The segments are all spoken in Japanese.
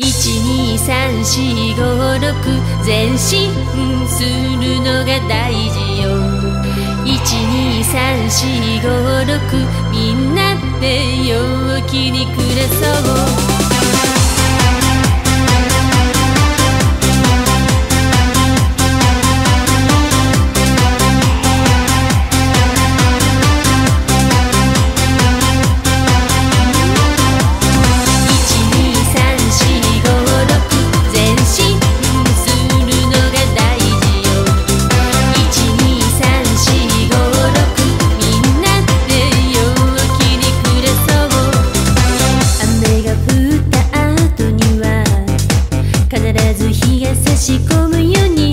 123、4、5、6、全身するのが大事よ。1,2,3,4,5,6みんなで陽気ず日が差し込むように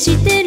して